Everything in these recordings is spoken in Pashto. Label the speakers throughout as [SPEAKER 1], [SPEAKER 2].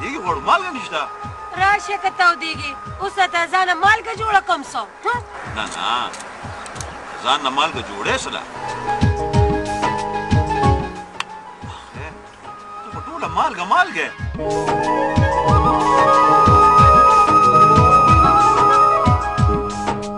[SPEAKER 1] دیږي غوړ مالګه نشته
[SPEAKER 2] راشه که تاو دیږي اوس ته ځانه مالګه جوړه کوم سو
[SPEAKER 1] نه نه ځان نه مالګه جوړه سره ته ټوله مالګه مالګه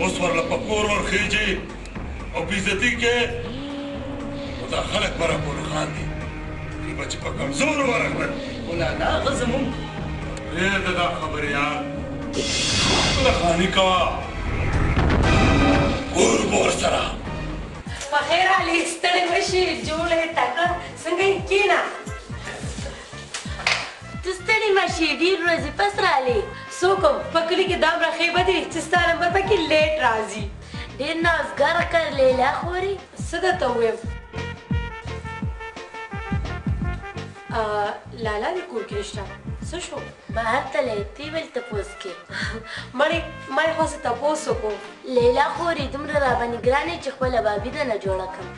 [SPEAKER 3] اوس ورله په کور ور خېجي او بیزتی کې او دا خلک برا کول خان دي دی بچ په کمزور ورغل
[SPEAKER 4] ولا دا غزمون
[SPEAKER 3] ډېر دا خبر یار له خاني کا کور بور سره
[SPEAKER 2] په خیر علي ستړې مشي جوړه تکړه څنګه کینا
[SPEAKER 5] ته ستړی مه شې ډیر ورځې پس رالې.
[SPEAKER 2] څه وکړم په کلي کې دامره ښې بدې چې ستا نمبر پکې لیټ راځي.
[SPEAKER 5] ډیر نازګار ښکارې لیلا خورې.
[SPEAKER 2] څه درته ووایم. لالا دې کور کې نشته څه شو
[SPEAKER 5] بهر تللی تی ولې تپوس کې
[SPEAKER 2] مړې ما یې خو څه تپوس وکړو
[SPEAKER 5] لیلا خورې دومره راباندې ګران یې چې خپله بابي درنه جوړه کړم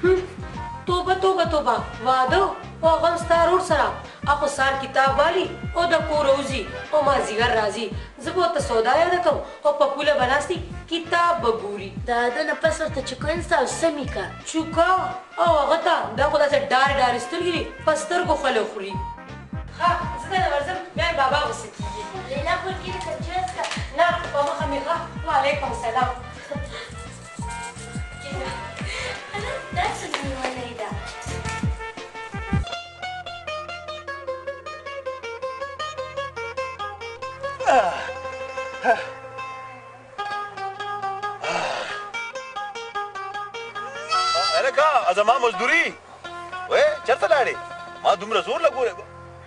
[SPEAKER 2] توبه توبه توبه واده او هغه هم ستا ورور سره اخو سار کتاب والی او د کوره وزی او مازیګر راځی زه به ورته سودا یاده کوم او په پوله به ناست وی کتاب به ګوری.
[SPEAKER 5] د اده نه پس ورته چکه ونیسته او سمی که.
[SPEAKER 2] چکه او هغه ته دا خو داسې ډارې ډارې سترګې دي په سترګو خلک خوري. ښه زه دنه ورځم بیا مې بابا غوسه کیږي.
[SPEAKER 5] لیلا خور کیره ته چای څکه.
[SPEAKER 2] نه په مخه مې ښه. وعلیکم
[SPEAKER 5] سلام.
[SPEAKER 1] هلکه زما مزدوري وې چرته لاړې ما دومره زور لګولې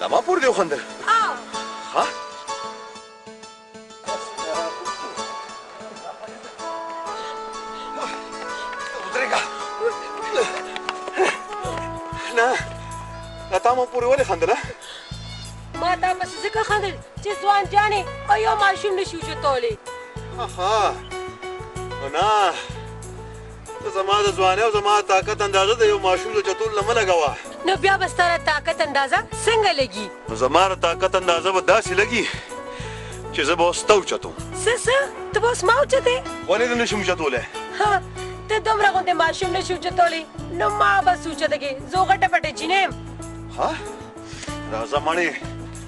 [SPEAKER 1] دا ما پور دی وخندل ها ودرېږه نه دا تا ما پورې ولې خندل
[SPEAKER 2] ما تا پسې ځکه خندل چې ځوان جانې او یو ماشوم نشي وچتولی
[SPEAKER 1] اها نه ته زما د ځوانۍ او زما د طاقت اندازه د یو ماشوم د چتول نه مه لګوه.
[SPEAKER 2] نو بیا به ستا د طاقت اندازه څنګه لګي؟
[SPEAKER 1] نو زما د طاقت اندازه به داسې لګي چې زه به اوس ته اوچتوم.
[SPEAKER 2] څه څه؟ ته به اوس ما اوچتې؟
[SPEAKER 1] ولې دې نه شم اوچتولی؟
[SPEAKER 2] ها! ته دومره غوندې ماشوم نه شې اوچتولی، نو ما بس اوچته کې، زه غټه پټه جینۍ یم.
[SPEAKER 1] ها! راځه مړې!